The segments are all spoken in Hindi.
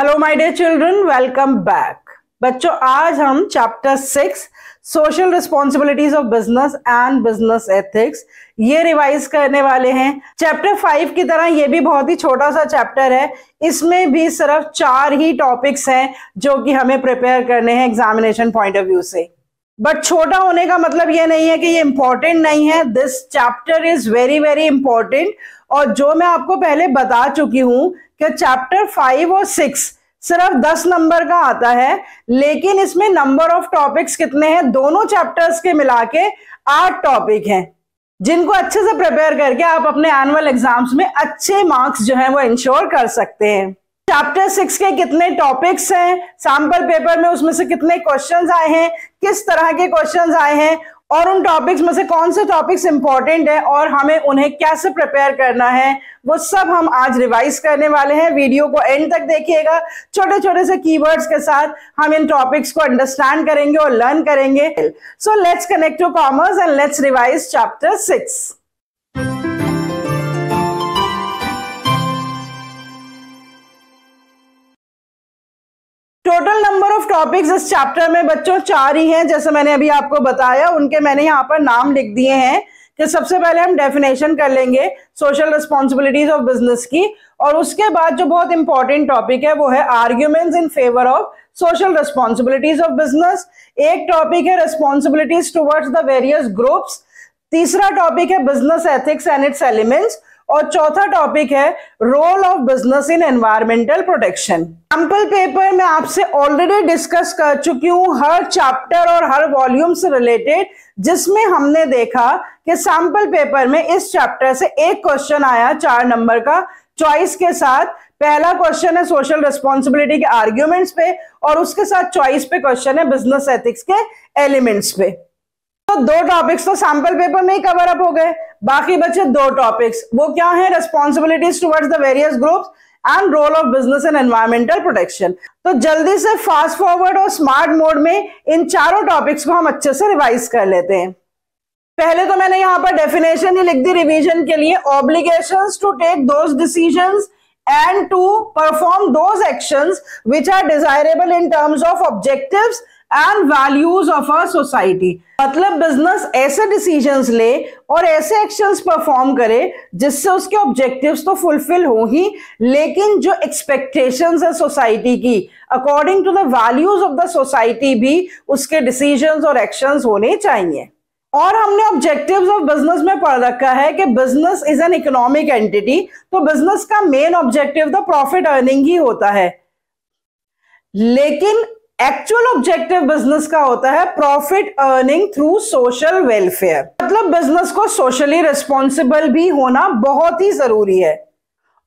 Hello my dear children welcome back बच्चों, आज हम chapter six social responsibilities of business and business ethics ये रिवाइज करने वाले हैं। चैप्टर फाइव की तरह ये भी बहुत ही छोटा सा चैप्टर है। इसमें भी सिर्फ़ चार ही टॉपिक्स हैं जो कि हमें प्रिपेयर करने हैं एग्जामिनेशन पॉइंट ऑफ़ व्यू से। बट छोटा होने का मतलब ये नहीं है कि ये इंपॉर्टेंट नहीं है। This chapter is very very important और जो मैं आपको पहले बता चुकी हूँ कि चैप्टर फाइव और सिक्स सिर्फ़ दस नंबर का आता है, लेकिन इसमें नंबर ऑफ़ टॉपिक्स कितने हैं, दोनों चैप्टर्स के मिला के आठ टॉपिक हैं। जिनको अच्छे से प्रिपेयर करके आप अपने एनुअल एग्ज़ाम्स में अच्छे मार्क्स जो है वो इंश्योर कर सकते हैं। चैप्टर सिक्स के कितने टॉपिक्स हैं? सैंपल पेपर में उसमें से कितने क्वेश्चंस आए हैं? किस तरह के क्वेश्चंस आए हैं? और उन टॉपिक्स में से कौन से टॉपिक्स इंपॉर्टेंट है और हमें उन्हें कैसे प्रिपेयर करना है, वो सब हम आज रिवाइज करने वाले हैं। वीडियो को एंड तक देखिएगा। छोटे छोटे से कीवर्ड्स के साथ हम इन टॉपिक्स को अंडरस्टैंड करेंगे और लर्न करेंगे। So let's connect to commerce and let's revise chapter six total number of topics इस चैप्टर में बच्चों चार ही हैं, जैसे मैंने अभी आपको बताया, उनके मैंने यहाँ पर नाम लिख दिए हैं कि सबसे पहले हम डेफिनेशन कर लेंगे सोशल रिस्पॉन्सिबिलिटीज ऑफ़ बिज़नेस की, और उसके बाद जो बहुत इंपॉर्टेंट टॉपिक है, वो है arguments in favour of social responsibilities of business एक टॉपिक है responsibilities towards the various groups तीसरा टॉपिक है business ethics and its elements और चौथा टॉपिक है role of business in environmental protection sample paper में आपसे ऑलरेडी डिस्कस कर चुकी हूँ हर चैप्टर और हर वॉल्यूम से रिलेटेड जिसमें हमने देखा कि सैंपल पेपर में इस चैप्टर से एक क्वेश्चन आया चार नंबर का चॉइस के साथ पहला क्वेश्चन है सोशल रिस्पॉन्सिबिलिटी के आर्ग्यूमेंट्स पे और उसके साथ चॉइस पे क्वेश्चन है बिज़नेस एथिक्स के एलिमेंट्स पे। तो दो टॉपिक्स तो सैंपल पेपर में ही कवर अप हो गए। बाकी बचे दो टॉपिक्स वो क्या है? Responsibilities towards the various groups and role of business and environmental protection तो जल्दी से फास्ट फॉरवर्ड और स्मार्ट मोड में इन चारों टॉपिक्स को हम अच्छे से रिवाइज कर लेते हैं. पहले तो मैंने यहाँ पर डेफिनेशन ही लिख दी रिवीजन के लिए. Obligation to take those decision and to perform those action which are desirable in terms of objectives and values of a society मतलब बिज़नेस ऐसे डिसीजंस ले और ऐसे एक्शंस परफॉर्म करे जिससे उसके ऑब्जेक्टिव्स तो फुलफिल हो ही, लेकिन जो एक्सपेक्टेशंस है सोसाइटी की according to the values of the society भी उसके डिसीजंस और एक्शंस होने चाहिए। और हमने ऑब्जेक्टिव्स ऑफ़ बिज़नेस में पढ़ रखा है कि business is an economic entity तो बिज़नेस का main objective the profit earning ही होता है। लेकिन एक्चुअल ऑब्जेक्टिव बिज़नेस का होता है profit earning through social welfare मतलब बिज़नेस को सोशली रिस्पॉन्सिबल भी होना बहुत ही ज़रूरी है।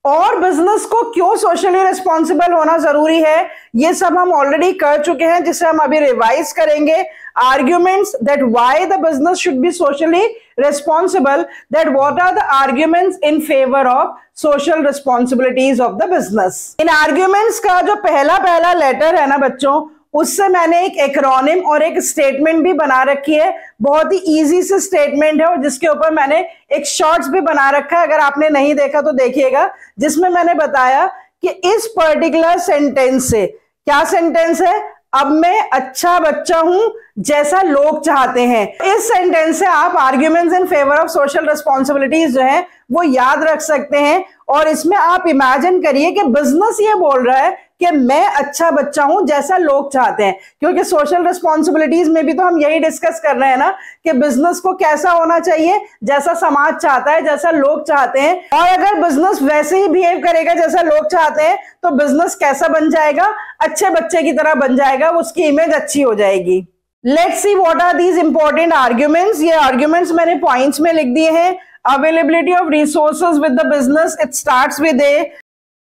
और बिज़नेस को क्यों सोशली रिस्पॉन्सिबल होना ज़रूरी है, ये सब हम ऑलरेडी कर चुके हैं, जिसे हम अभी रिवाइज करेंगे। Arguments that why the business should be socially responsible that what are the arguments in favour of social responsibilities of the business in arguments का जो पहला पहला लेटर है ना बच्चों उससे मैंने एक एक्रोनिम और एक स्टेटमेंट भी बना रखी है। बहुत ही इजी से स्टेटमेंट है और जिसके ऊपर मैंने एक शॉर्ट्स भी बना रखा है। अगर आपने नहीं देखा तो देखिएगा, जिसमें मैंने बताया कि इस पर्टिकुलर सेंटेंस से, क्या सेंटेंस है? अब मैं अच्छा बच्चा हूँ जैसा लोग चाहते हैं। इस सेंटेंस से आप arguments in favour of social responsibilities जो है, वो याद रख सकते हैं। और इसमें आप इमेजिन करिए कि बिज़नेस ये बोल रहा है कि मैं अच्छा बच्चा हूँ जैसा लोग चाहते हैं। क्योंकि सोशल रिस्पॉन्सिबिलिटीज में भी तो हम यही डिस्कस कर रहे हैं ना कि बिज़नेस को कैसा होना चाहिए, जैसा समाज चाहता है, जैसा लोग चाहते हैं। और अगर बिज़नेस वैसे ही बिहेव करेगा जैसा लोग चाहते हैं तो बिज़नेस कैसा बन जाएगा? अच्छे बच्चे की तरह बन जाएगा, उसकी इमेज अच्छी हो जाएगी। Let's see what are these important arguments ये आर्ग्यूमेंट्स मैंने पॉइंट्स में लिख दिए हैं। Availability of resources with the business, it starts with a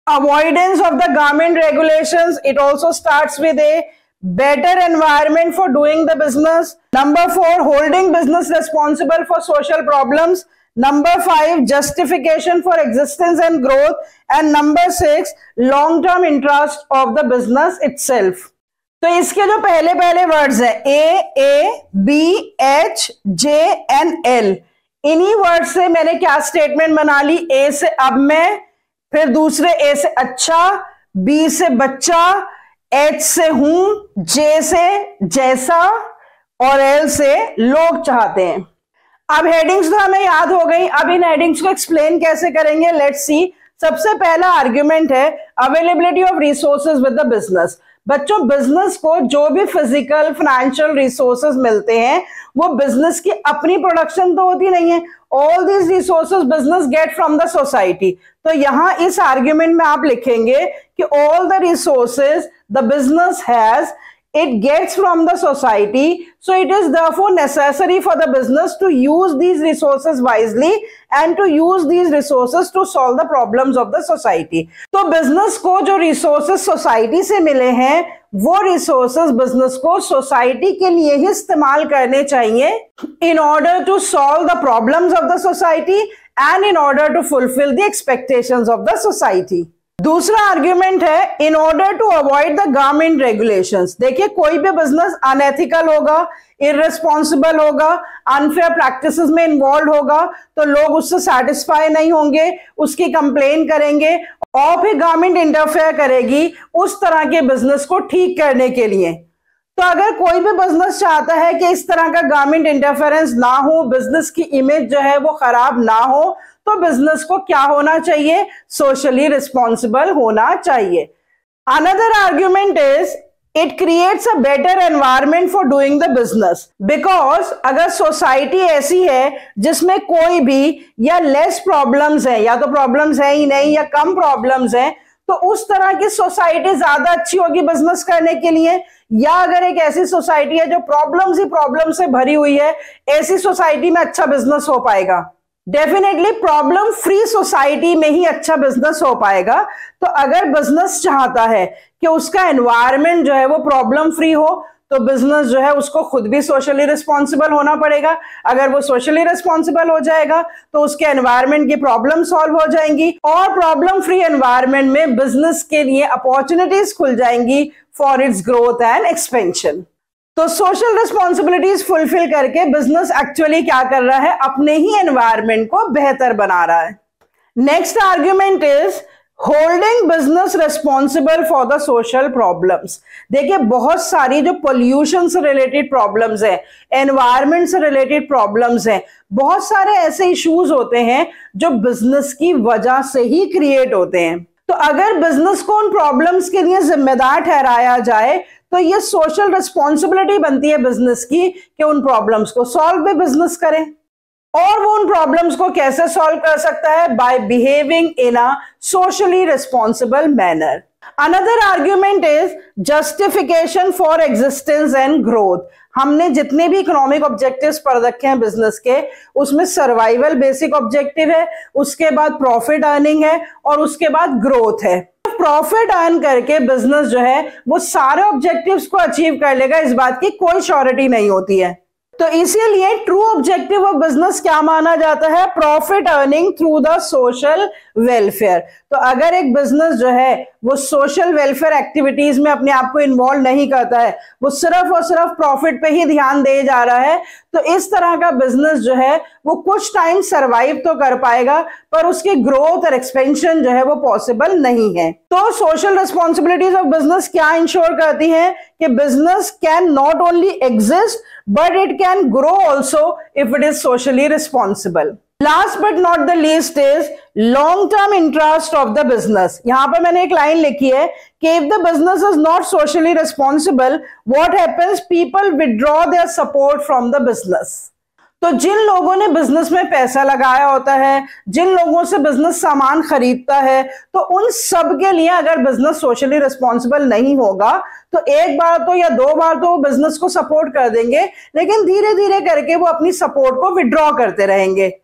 avoidance of the government regulations it also starts with a better environment for doing the business number 4 holding business responsible for social problems number 5 justification for existence and growth and number 6 long term interest of the business itself तो इसके जो पहले पहले वर्ड्स है A A B H J N L इन्हीं वर्ड से मैंने क्या स्टेटमेंट बना ली ए से अब मैं फिर दूसरे ए से अच्छा बी से बच्चा एच से हूँ जे से जैसा और एल से लोग चाहते हैं। अब हेडिंग्स तो हमें याद हो गई। अब इन हेडिंग्स को एक्सप्लेन कैसे करेंगे? लेट्स सी सबसे पहला आर्ग्यूमेंट है availability of resources with the business बच्चों बिज़नेस को जो भी फ़िज़िकल फाइनेंशियल रिसोर्सेज मिलते हैं, वो बिज़नेस की अपनी प्रोडक्शन तो होती नहीं है। All these resources business get from the society तो यहाँ इस आर्ग्यूमेंट में आप लिखेंगे कि all the resources the business has it gets from the society so it is therefore necessary for the business to use these resources wisely and to use these resources to solve the problems of the society तो business को जो resources society से मिले हैं वो resources business को society के लिए ही इस्तेमाल करने चाहिए in order to solve the problems of the society and in order to fulfill the expectations of the society दूसरा आर्ग्यूमेंट है in order to avoid the government regulations देखिए, कोई भी बिज़नेस अनएथिकल होगा इरेस्पॉन्सिबल होगा अनफेयर प्रैक्टिस में इन्वॉल्व होगा तो लोग उससे सेटिस्फाई नहीं होंगे, उसकी कंप्लेन करेंगे, और फिर गवर्नमेंट इंटरफेयर करेगी उस तरह के बिज़नेस को ठीक करने के लिए। तो अगर कोई भी बिज़नेस चाहता है कि इस तरह का गवर्नमेंट इंटरफेरेंस ना हो बिज़नेस की इमेज जो है वो खराब ना हो तो बिज़नेस को क्या होना चाहिए? सोशली रिस्पॉन्सिबल होना चाहिए। Another argument is it creates a better environment for doing the business because अगर सोसाइटी ऐसी है, जिसमें कोई भी या लेस प्रॉब्लम्स है, या तो प्रॉब्लम्स है ही नहीं, या कम प्रॉब्लम्स है तो उस तरह की सोसाइटी ज़्यादा अच्छी होगी बिज़नेस करने के लिए। या अगर एक ऐसी सोसाइटी है जो प्रॉब्लम्स ही प्रॉब्लम से भरी हुई है, ऐसी सोसाइटी में अच्छा बिज़नेस हो पाएगा। डेफिनेटली प्रॉब्लम फ्री सोसाइटी में ही अच्छा बिज़नेस हो पाएगा। तो अगर बिज़नेस चाहता है कि उसका एनवायरमेंट जो है वो प्रॉब्लम फ्री हो तो बिज़नेस जो है उसको खुद भी सोशली रिस्पॉन्सिबल होना पड़ेगा। अगर वो सोशली रिस्पॉन्सिबल हो जाएगा तो उसके एनवायरमेंट की प्रॉब्लम सॉल्व हो जाएँगी और प्रॉब्लम फ्री एनवायरमेंट में बिज़नेस के लिए अपॉर्चुनिटीज़ खुल जाएँगी for its growth and expansion तो सोशल रिस्पॉन्सिबिलिटीज फुलफिल करके बिज़नेस एक्चुअली क्या कर रहा है? अपने ही एनवायरमेंट को बेहतर बना रहा है। Next argument is holding business responsible for the social problems देखिए, बहुत सारी जो पोल्यूशन से रिलेटेड प्रॉब्लम्स है एनवायरमेंट से रिलेटेड प्रॉब्लम्स हैं, बहुत सारे ऐसे इश्यूज़ होते हैं जो बिज़नेस की वजह से ही क्रिएट होते हैं। तो अगर बिज़नेस को उन प्रॉब्लम्स के लिए जिम्मेदार ठहराया जाए तो ये सोशल रिस्पॉन्सिबिलिटी बनती है बिज़नेस की कि उन प्रॉब्लम्स को सॉल्व भी बिज़नेस करें। और वो उन प्रॉब्लम्स को कैसे सॉल्व कर सकता है? By behaving in a socially responsible manner another argument is justification for existence and growth हमने जितने भी इकोनॉमिक ऑब्जेक्टिव्स पढ़ रखे हैं बिज़नेस के, उसमें सर्वाइवल बेसिक ऑब्जेक्टिव है, उसके बाद प्रॉफिट अर्निंग है और उसके बाद ग्रोथ है। प्रॉफिट अर्न करके बिज़नेस जो है, वो सारे ऑब्जेक्टिव्स को अचीव कर लेगा, इस बात की कोई श्योरिटी नहीं होती है। तो इसीलिए ट्रू ऑब्जेक्टिव ऑफ़ बिज़नेस क्या माना जाता है? Profit earning through the social welfare. तो अगर एक बिज़नेस जो है, वो सोशल वेलफेयर एक्टिविटीज़ में अपने आप को इन्वॉल्व नहीं करता है, वो सिर्फ़ और सिर्फ़ प्रॉफिट पे ही ध्यान दे जा रहा है तो इस तरह का बिज़नेस जो है, वो कुछ टाइम सरवाइव तो कर पाएगा, पर उसकी ग्रोथ और एक्सपेंशन जो है, वो पॉसिबल नहीं है। तो सोशल रिस्पॉन्सिबिलिटीज ऑफ़ बिज़नेस क्या इंश्योर करती है कि business can not only exist but it can grow also if it is socially responsible last but not the least is long term interest of the business यहाँ पर मैंने एक लाइन लिखी है कि if the business is not socially responsible what happens people withdraw their support from the business तो जिन लोगों ने बिज़नेस में पैसा लगाया होता है, जिन लोगों से बिज़नेस सामान खरीदता है तो उन सब के लिए अगर बिज़नेस सोशली रिस्पॉन्सिबल नहीं होगा तो एक बार तो या दो बार तो वो बिज़नेस को सपोर्ट कर देंगे, लेकिन धीरे धीरे करके वो अपनी सपोर्ट को विड्रॉ करते रहेंगे।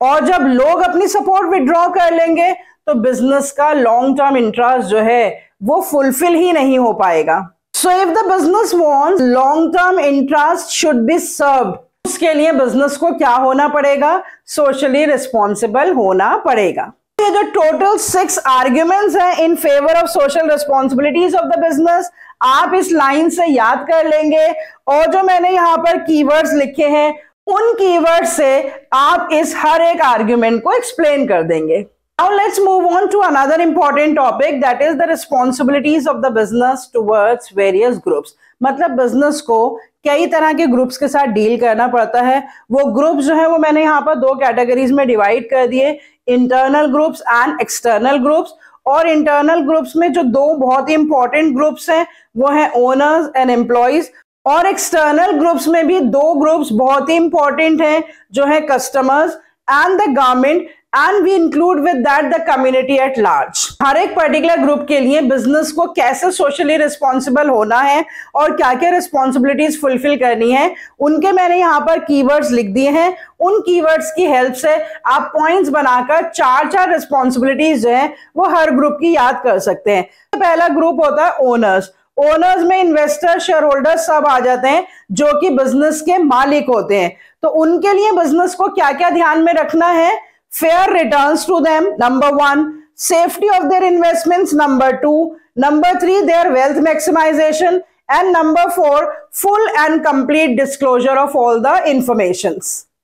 और जब लोग अपनी सपोर्ट विड्रॉ कर लेंगे तो बिज़नेस का लॉन्ग टर्म इंटरेस्ट जो है, वो फुलफिल ही नहीं हो पाएगा। So if the business want long term interest should be serve उसके लिए बिज़नेस को क्या होना पड़ेगा? सोशली रिस्पॉन्सिबल होना पड़ेगा। ये जो टोटल सिक्स आर्ग्यूमेंट्स हैं in favour of social responsibilities of the business आप इस लाइन से याद कर लेंगे। और जो मैंने यहाँ पर कीवर्ड्स लिखे हैं उन कीवर्ड से आप इस हर एक आर्ग्यूमेंट को एक्सप्लेन कर देंगे। Now let's move on to another important topic, that is the responsibilities of the business towards various groups. मतलब बिज़नेस को कई तरह के ग्रुप्स के साथ डील करना पड़ता है। वो ग्रुप्स जो है, वो मैंने यहाँ पर दो कैटेगरीज में डिवाइड कर दिए। Internal groups and external groups और इंटरनल ग्रुप्स में जो दो बहुत ही इंपॉर्टेंट ग्रुप्स हैं, वो है ओनर्स एंड एम्प्लॉयज़ और एक्सटर्नल ग्रुप्स में भी दो ग्रुप्स बहुत ही इंपॉर्टेंट हैं, जो है customers and the government and we include with that the community at large हर एक पर्टिकुलर ग्रुप के लिए बिज़नेस को कैसे सोशली रिस्पॉन्सिबल होना है और क्या क्या रिस्पॉन्सिबिलिटीज फुलफिल करनी है, उनके मैंने यहाँ पर कीवर्ड्स लिख दिए हैं। उन कीवर्ड्स की हेल्प से आप पॉइंट्स बनाकर चार चार रिस्पॉन्सिबिलिटीज जो है, वो हर ग्रुप की याद कर सकते हैं। तो पहला ग्रुप होता है ओनर्स ओनर्स में इन्वेस्टर शेयर होल्डर्स सब आ जाते हैं, जो कि बिज़नेस के मालिक होते हैं। तो उनके लिए बिज़नेस को क्या क्या ध्यान में रखना है? Fair return to them number one safety of their investment number two number three their wealth maximisation and number four full and complete disclosure of all the information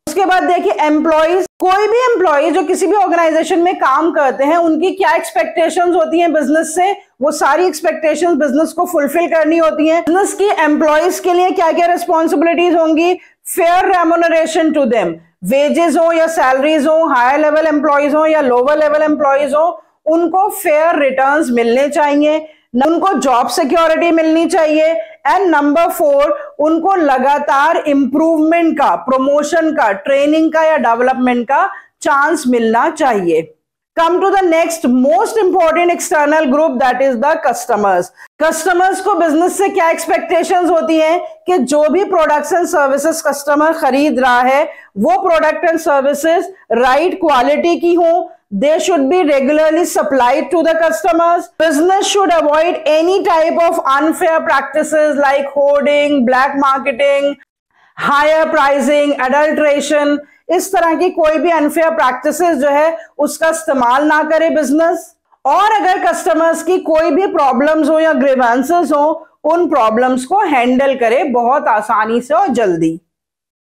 उसके बाद देखिए एम्प्लॉयज़ कोई भी एम्प्लॉय जो किसी भी ऑर्गेनाइजेशन में काम करते हैं, उनकी क्या एक्सपेक्टेशंस होती हैं बिज़नेस से? वो सारी एक्सपेक्टेशन बिज़नेस को फुलफिल करनी होती है। बिज़नेस की एम्प्लॉयज़ के लिए क्या क्या रिस्पॉन्सिबिलिटीज होंगी? Fair remuneration to them wages हो या सैलरीज हो हायर लेवल एम्प्लॉयज़ हो या लोअर लेवल एम्प्लॉयज़ हो, उनको फेयर रिटर्न्स मिलने चाहिए। उनको जॉब सिक्योरिटी मिलनी चाहिए। एंड नंबर फोर उनको लगातार इंप्रूवमेंट का प्रमोशन का ट्रेनिंग का या डेवलपमेंट का चांस मिलना चाहिए। Come to the next most important external group that is the customers customers को बिज़नेस से क्या एक्सपेक्टेशंस होती हैं कि जो भी प्रोडक्ट्स एंड सर्विसेज़ कस्टमर खरीद रहा है वो product and services right quality की हो they should be regularly supplied to the customers. Business should avoid any type of unfair practices like hoarding, black marketing, higher pricing, adulteration. इस तरह की कोई भी अनफेयर प्रैक्टिस जो है, उसका इस्तेमाल ना करे बिज़नेस और अगर कस्टमर्स की कोई भी प्रॉब्लम हो या ग्रीवेंसेस हो, उन प्रॉब्लम्स को हैंडल करे बहुत आसानी से और जल्दी।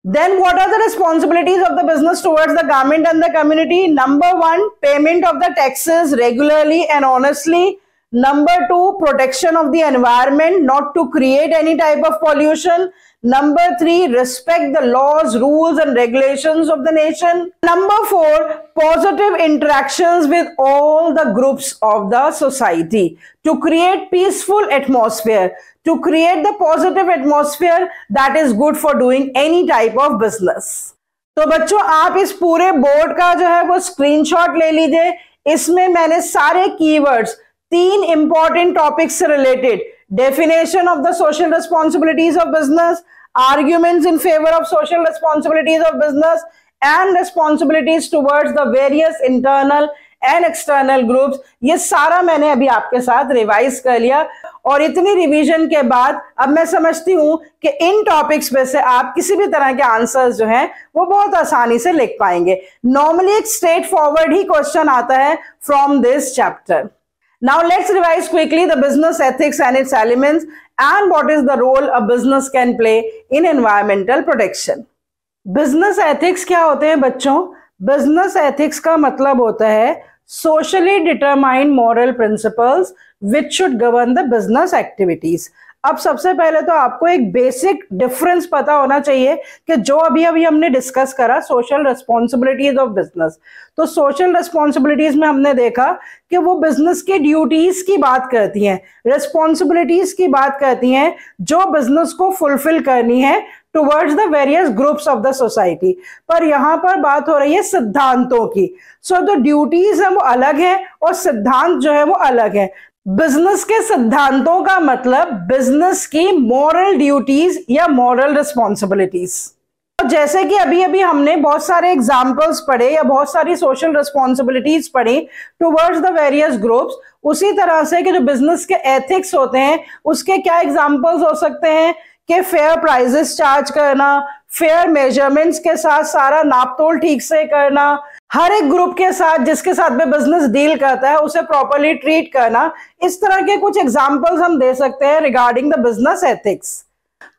Then what are the responsibilities of the business towards the government and the community number one payment of the taxes regularly and honestly number two protection of the environment not to create any type of pollution Number three, respect the laws, rules, and regulations of the nation. Number four, positive interactions with all the groups of the society to create peaceful atmosphere, to create the positive atmosphere that is good for doing any type of business. तो बच्चों आप इस पूरे बोर्ड का जो है वो स्क्रीनशॉट ले लीजिए इसमें मैंने सारे कीवर्ड्स तीन इंपॉर्टेंट टॉपिक्स से related Definition of the social responsibilities of business, arguments in favor of social responsibilities of business, and responsibilities towards the various internal and external groups ये सारा मैंने अभी आपके साथ रिवाइज कर लिया और इतनी रिवीजन के बाद अब मैं समझती हूँ कि इन टॉपिक्स में से आप किसी भी तरह के आंसर्स जो हैं वो बहुत आसानी से लिख पाएँगे नॉर्मली एक स्ट्रेट फॉरवर्ड ही क्वेश्चन आता है from this chapter Now let's revise quickly the business ethics and its elements and what is the role a business can play in environmental protection. Business ethics क्या होते हैं बच्चों Business ethics का मतलब होता है socially determined moral principles which should govern the business activities. अब सबसे पहले तो आपको एक बेसिक डिफरेंस पता होना चाहिए कि जो अभी अभी हमने डिस्कस करा सोशल रिस्पॉन्सिबिलिटीज ऑफ़ बिज़नेस तो सोशल रिस्पॉन्सिबिलिटीज में हमने देखा कि वो बिज़नेस की ड्यूटीज़ की बात करती हैं रिस्पॉन्सिबिलिटीज की बात करती हैं जो बिज़नेस को फुलफिल करनी है towards the various groups of the society पर यहाँ पर बात हो रही है सिद्धांतों की. सो जो ड्यूटीज़ है वो अलग है और सिद्धांत जो है वो अलग है. बिज़नेस के सिद्धांतों का मतलब बिज़नेस की मॉरल ड्यूटीज़ या मॉरल रिस्पॉन्सिबिलिटीज जैसे कि अभी अभी हमने बहुत सारे एग्जाम्पल्स पढ़े या बहुत सारी सोशल रिस्पॉन्सिबिलिटीज पढ़ी टूवर्ड्स द वेरियस ग्रुप्स उसी तरह से कि जो बिज़नेस के एथिक्स होते हैं, उसके क्या एग्जाम्पल्स हो सकते हैं कि फेयर प्राइजेस चार्ज करना फेयर मेजरमेंट्स के साथ सारा नापतोल ठीक से करना हर एक ग्रुप के साथ, जिसके साथ में बिज़नेस डील करता है, उसे प्रॉपरली ट्रीट करना। इस तरह के कुछ एग्जाम्पल्स हम दे सकते हैं रिगार्डिंग द बिज़नेस एथिक्स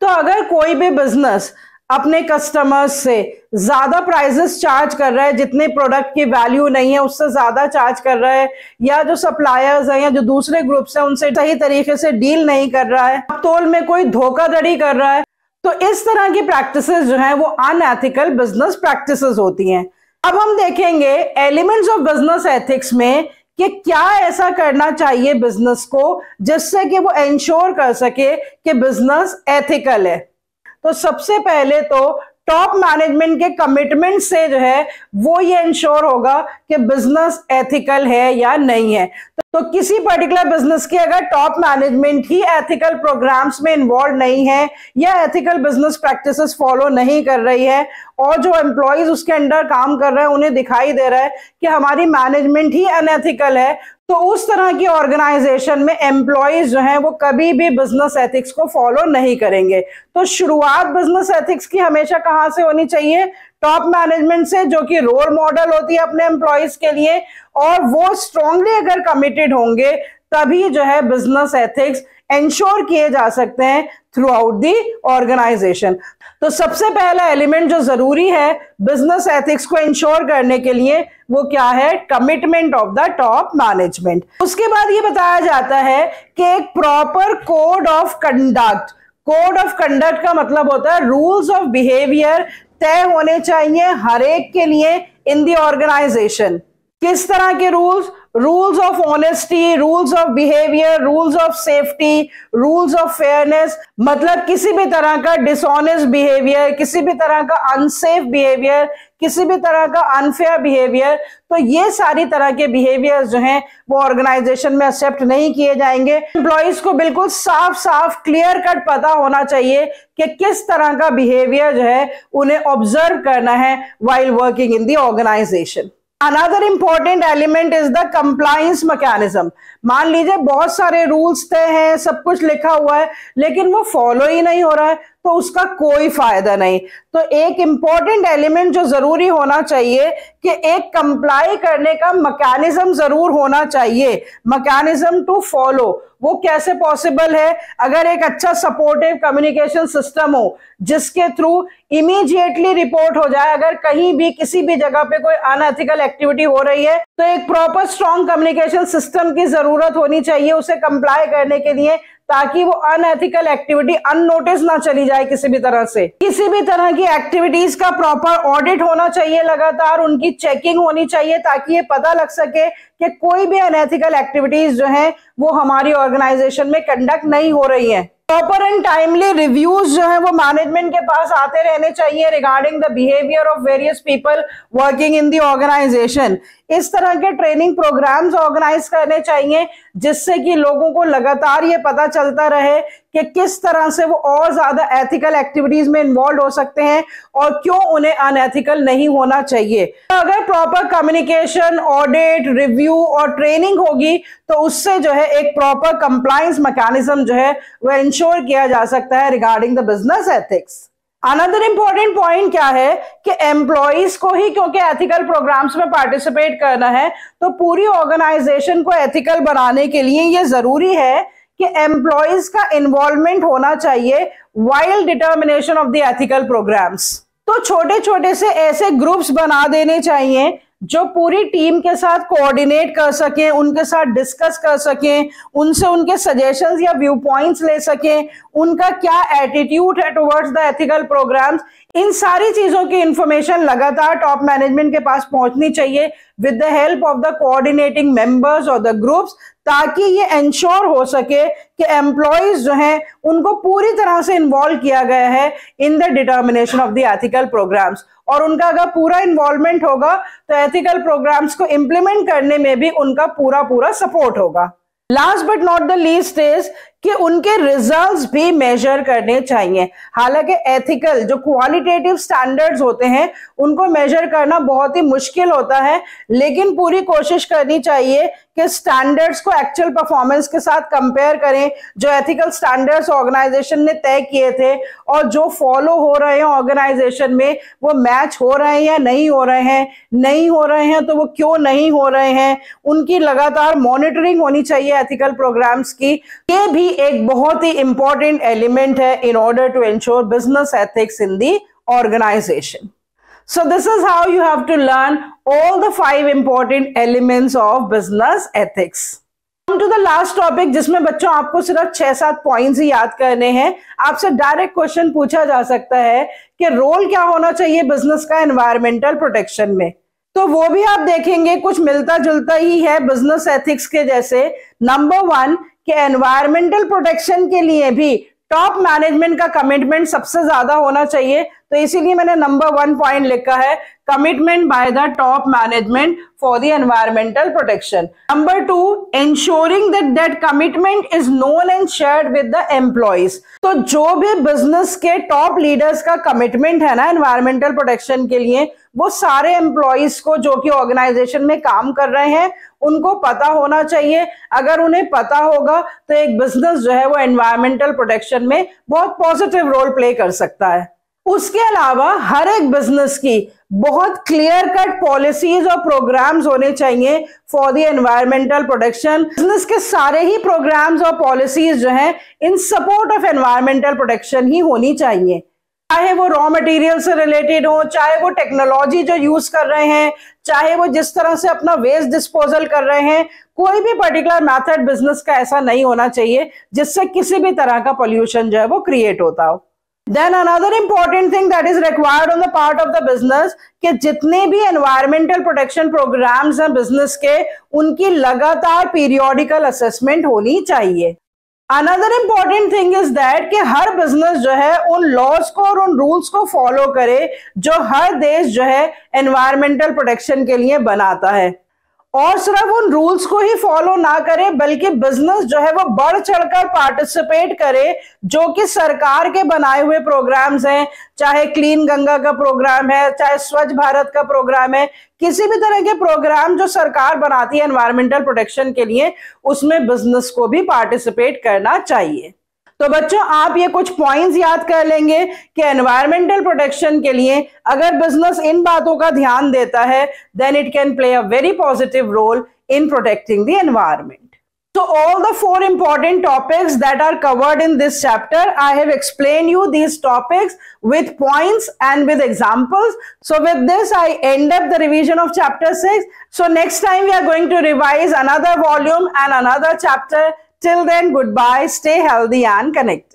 तो अगर कोई भी बिज़नेस अपने कस्टमर्स से ज़्यादा प्राइजेस चार्ज कर रहा है, जितने प्रोडक्ट की वैल्यू नहीं है, उससे ज़्यादा चार्ज कर रहा है, या जो सप्लायर्स हैं, या जो दूसरे ग्रुप्स हैं, उनसे सही तरीके से डील नहीं कर रहा है तोल में कोई धोखाधड़ी कर रहा है तो इस तरह की प्रैक्टिसेस जो है, वो अनएथिकल बिज़नेस प्रैक्टिसेस होती हैं। अब हम देखेंगे एलिमेंट्स ऑफ़ बिज़नेस एथिक्स में कि क्या ऐसा करना चाहिए बिज़नेस को, जिससे कि वो इंश्योर कर सके कि बिज़नेस एथिकल है। तो सबसे पहले तो टॉप मैनेजमेंट के कमिटमेंट से जो है, वो ये इंश्योर होगा कि बिज़नेस एथिकल है या नहीं है। तो किसी पर्टिकुलर बिज़नेस की अगर टॉप मैनेजमेंट ही एथिकल प्रोग्राम्स में इन्वॉल्व नहीं है या एथिकल बिज़नेस प्रैक्टिसेस फॉलो नहीं कर रही है और जो एम्प्लॉयज़ उसके अंडर काम कर रहे हैं, उन्हें दिखाई दे रहा है कि हमारी मैनेजमेंट ही अनएथिकल है तो उस तरह की ऑर्गेनाइजेशन में एम्प्लॉयज़ जो हैं, वो कभी भी बिज़नेस एथिक्स को फॉलो नहीं करेंगे। तो शुरुआत बिज़नेस एथिक्स की हमेशा कहाँ से होनी चाहिए? टॉप मैनेजमेंट से, जो कि रोल मॉडल होती है अपने एम्प्लॉयज़ के लिए, और वो स्ट्रांगली अगर कमिटेड होंगे, तभी जो है बिज़नेस एथिक्स इंश्योर किए जा सकते हैं थ्रू आउट दी ऑर्गेनाइजेशन तो सबसे पहला एलिमेंट जो ज़रूरी है बिज़नेस एथिक्स को इंश्योर करने के लिए, वो क्या है? Commitment of the top management उसके बाद ये बताया जाता है कि एक proper code of conduct code of conduct का मतलब होता है रूल्स ऑफ़ बिहेवियर तय होने चाहिए हर एक के लिए इन दी ऑर्गेनाइजेशन किस तरह के rules rules of honesty rules of behaviour rules of safety rules of fairness मतलब किसी भी तरह का डिसऑनेस्ट बिहेवियर किसी भी तरह का अनसेफ बिहेवियर किसी भी तरह का अनफेयर बिहेवियर तो ये सारी तरह के बिहेवियर जो हैं, वो ऑर्गेनाइजेशन में एक्सेप्ट नहीं किए जाएँगे। एम्प्लॉयज़ को बिल्कुल साफ़ साफ़ क्लियर कट पता होना चाहिए कि किस तरह का बिहेवियर जो है, उन्हें ऑब्ज़र्व करना है while working in the organisation another important element is the compliance mechanism मान लीजिए बहुत सारे रूल्स तय हैं, सब कुछ लिखा हुआ है, लेकिन वो फॉलो ही नहीं हो रहा है तो उसका कोई फ़ायदा नहीं। तो एक इंपॉर्टेंट एलिमेंट जो ज़रूरी होना चाहिए कि एक कंप्लाई करने का मैकेनिज्म ज़रूर होना चाहिए। मैकेनिज्म टू फॉलो वो कैसे पॉसिबल है? अगर एक अच्छा सपोर्टिव कम्युनिकेशन सिस्टम हो, जिसके थ्रू इमीडिएटली रिपोर्ट हो जाए, अगर कहीं भी, किसी भी जगह पे कोई अनएथिकल एक्टिविटी हो रही है तो एक प्रॉपर स्ट्रॉन्ग कम्युनिकेशन सिस्टम की ज़रूरत होनी चाहिए उसे कंप्लाई करने के लिए ताकि वो अनएथिकल एक्टिविटी अननोटिस ना चली जाए किसी भी तरह से। किसी भी तरह की एक्टिविटीज़ का प्रॉपर ऑडिट होना चाहिए लगातार, उनकी चेकिंग होनी चाहिए ताकि ये पता लग सके कि कोई भी अनएथिकल एक्टिविटीज़ जो है, वो हमारी ऑर्गेनाइजेशन में कंडक्ट नहीं हो रही है। प्रॉपर एंड टाइमली रिव्यूज़ जो है वो मैनेजमेंट के पास आते रहने चाहिए regarding the behaviour of various people working in the organisation इस तरह के ट्रेनिंग प्रोग्राम्स ऑर्गेनाइज करने चाहिए जिससे कि लोगों को लगातार ये पता चलता रहे कि किस तरह से वो और ज़्यादा एथिकल एक्टिविटीज़ में इन्वॉल्व हो सकते हैं और क्यों उन्हें अनएथिकल नहीं होना चाहिए। अगर प्रॉपर कम्युनिकेशन ऑडिट रिव्यू और ट्रेनिंग होगी तो उससे जो है एक प्रॉपर कंप्लायंस मैकेनिज्म जो है वह इंश्योर किया जा सकता है regarding the business ethics another important point क्या है कि एम्प्लॉयज़ को ही क्योंकि एथिकल प्रोग्राम्स में पार्टिसिपेट करना है तो पूरी ऑर्गेनाइजेशन को एथिकल बनाने के लिए ये ज़रूरी है कि एम्प्लॉयज़ का इन्वॉल्वमेंट होना चाहिए while determination of the ethical programmes तो छोटे छोटे से ऐसे ग्रुप्स बना देने चाहिए जो पूरी टीम के साथ कोऑर्डिनेट कर सके, उनके साथ डिस्कस कर सके, उनसे उनके सजेशंस या व्यू पॉइंट्स ले सके, उनका क्या एटीट्यूड है टुवर्ड्स द एथिकल प्रोग्राम्स इन सारी चीज़ों की इंफॉर्मेशन लगातार टॉप मैनेजमेंट के पास पहुंचनी चाहिए with the help of the coordinating members और द ग्रुप्स ताकि ये इंश्योर हो सके कि एम्प्लॉयज़ जो हैं, उनको पूरी तरह से इन्वॉल्व किया गया है in the determination of the ethical programmes और उनका अगर पूरा इन्वॉल्वमेंट होगा तो एथिकल प्रोग्राम्स को इंप्लीमेंट करने में भी उनका पूरा पूरा सपोर्ट होगा। Last but not the least is कि उनके रिजल्ट्स भी मेजर करने चाहिए। हालाँकि एथिकल जो क्वालिटेटिव स्टैंडर्ड्स होते हैं, उनको मेजर करना बहुत ही मुश्किल होता है, लेकिन पूरी कोशिश करनी चाहिए कि स्टैंडर्ड्स को एक्चुअल परफॉर्मेंस के साथ कंपेयर करें। जो एथिकल स्टैंडर्ड्स ऑर्गेनाइजेशन ने तय किए थे और जो फॉलो हो रहे हैं ऑर्गेनाइजेशन में, वो मैच हो रहे हैं या नहीं हो रहे हैं? नहीं हो रहे हैं तो वो क्यों नहीं हो रहे हैं? उनकी लगातार मॉनिटरिंग होनी चाहिए एथिकल प्रोग्राम्स की। ये भी एक बहुत ही इंपॉर्टेंट एलिमेंट है in order to ensure business ethics in the organization. So, this is how you have to learn all the five important elements of business ethics. To the last topic जिसमें बच्चों आपको सिर्फ़ छह सात पॉइंट्स ही याद करने हैं आपसे डायरेक्ट क्वेश्चन पूछा जा सकता है कि रोल क्या होना चाहिए बिज़नेस का एनवायरमेंटल प्रोटेक्शन में तो वो भी आप देखेंगे, कुछ मिलता जुलता ही है बिज़नेस एथिक्स के जैसे नंबर वन कि एनवायरमेंटल प्रोटेक्शन के लिए भी टॉप मैनेजमेंट का कमिटमेंट सबसे ज़्यादा होना चाहिए। तो इसीलिए मैंने नंबर वन पॉइंट लिखा है commitment by the top management for the environmental protection number two ensuring that that commitment is known and shared with the employees तो जो भी बिज़नेस के टॉप लीडर्स का कमिटमेंट है ना एनवायरमेंटल प्रोटेक्शन के लिए, वो सारे एम्प्लॉयज़ को जो कि ऑर्गेनाइजेशन में काम कर रहे हैं, उनको पता होना चाहिए। अगर उन्हें पता होगा तो एक बिज़नेस जो है वो एनवायरमेंटल प्रोटेक्शन में बहुत पॉजिटिव रोल प्ले कर सकता है। उसके अलावा हर एक बिज़नेस की बहुत क्लियर कट पॉलिसीज़ और प्रोग्राम्स होने चाहिए for the environmental protection business के सारे ही प्रोग्राम्स और पॉलिसीज़ जो हैं in support of environmental protection ही होनी चाहिए। चाहे वो रॉ मटेरियल से रिलेटेड हो, चाहे वो टेक्नोलॉजी जो यूज़ कर रहे हैं, चाहे वो जिस तरह से अपना वेस्ट डिस्पोजल कर रहे हैं, कोई भी पर्टिकुलर मेथड बिज़नेस का ऐसा नहीं होना चाहिए जिससे किसी भी तरह का पोल्यूशन जो है वो क्रिएट होता हो। Then another important thing that is required on the part of the business कि जितने भी एनवायरमेंटल प्रोटेक्शन प्रोग्राम्स हैं बिज़नेस के, उनकी लगातार पीरियोडिकल असेसमेंट होनी चाहिए। Another important thing is that कि हर बिज़नेस जो है, उन लॉज को और उन रूल्स को फॉलो करे, जो हर देश जो है एनवायरमेंटल प्रोटेक्शन के लिए बनाता है। और सिर्फ़ उन रूल्स को ही फॉलो ना करे, बल्कि बिज़नेस जो है वो बढ़ चढ़कर पार्टिसिपेट करे, जो कि सरकार के बनाए हुए प्रोग्राम्स हैं, चाहे क्लीन गंगा का प्रोग्राम है, चाहे स्वच्छ भारत का प्रोग्राम है, किसी भी तरह के प्रोग्राम जो सरकार बनाती है एनवायरमेंटल प्रोटेक्शन के लिए, उसमें बिज़नेस को भी पार्टिसिपेट करना चाहिए। तो बच्चों आप ये कुछ पॉइंट्स याद कर लेंगे कि एनवायरमेंटल प्रोटेक्शन के लिए अगर बिज़नेस इन बातों का ध्यान देता है then it can play a very positive role in protecting the environment So all the four important topics that are covered in this chapter, I have explained you these topics with points and with examples. So with this, I end up the revision of chapter 6. So next time we are going to revise another volume and another chapter Till then, goodbye, stay healthy and connected.